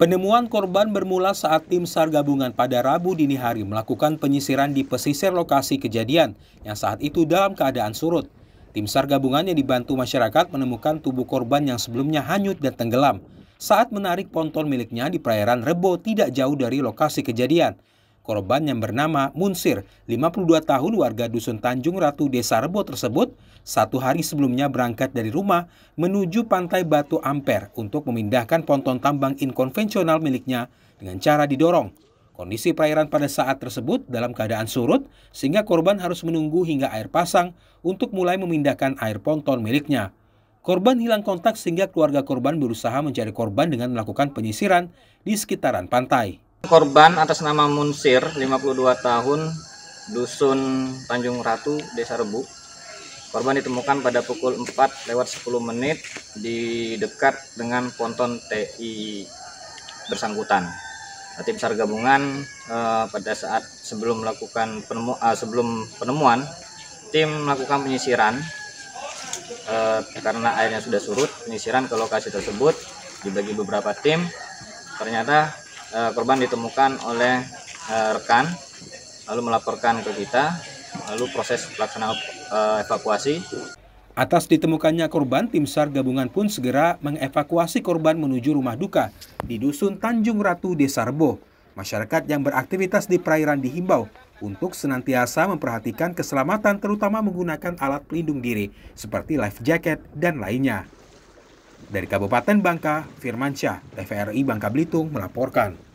Penemuan korban bermula saat tim SAR gabungan pada Rabu dini hari melakukan penyisiran di pesisir lokasi kejadian yang saat itu dalam keadaan surut. Tim SAR gabungan yang dibantu masyarakat menemukan tubuh korban yang sebelumnya hanyut dan tenggelam saat menarik ponton miliknya di perairan Rebo tidak jauh dari lokasi kejadian. Korban yang bernama Munsir, 52 tahun warga Dusun Tanjung Ratu Desa Rebo tersebut, satu hari sebelumnya berangkat dari rumah menuju pantai Batu Amper untuk memindahkan ponton tambang inkonvensional miliknya dengan cara didorong. Kondisi perairan pada saat tersebut dalam keadaan surut, sehingga korban harus menunggu hingga air pasang untuk mulai memindahkan air ponton miliknya. Korban hilang kontak sehingga keluarga korban berusaha mencari korban dengan melakukan penyisiran di sekitaran pantai. Korban atas nama Munsir, 52 tahun, Dusun Tanjung Ratu, Desa Rebu. Korban ditemukan pada pukul 4 lewat 10 menit di dekat dengan ponton TI bersangkutan. Tim SAR gabungan eh, pada saat sebelum melakukan penemu, eh, sebelum penemuan, tim melakukan penyisiran eh, karena airnya sudah surut. Penyisiran ke lokasi tersebut dibagi beberapa tim. Ternyata Eh, korban ditemukan oleh eh, rekan lalu melaporkan ke kita lalu proses pelaksanaan eh, evakuasi Atas ditemukannya korban, tim SAR gabungan pun segera mengevakuasi korban menuju rumah duka di Dusun Tanjung Ratu, Desa Rebo. Masyarakat yang beraktivitas di perairan dihimbau untuk senantiasa memperhatikan keselamatan terutama menggunakan alat pelindung diri seperti life jacket dan lainnya. Dari Kabupaten Bangka, Firmansyah, TVRI Bangka Belitung melaporkan.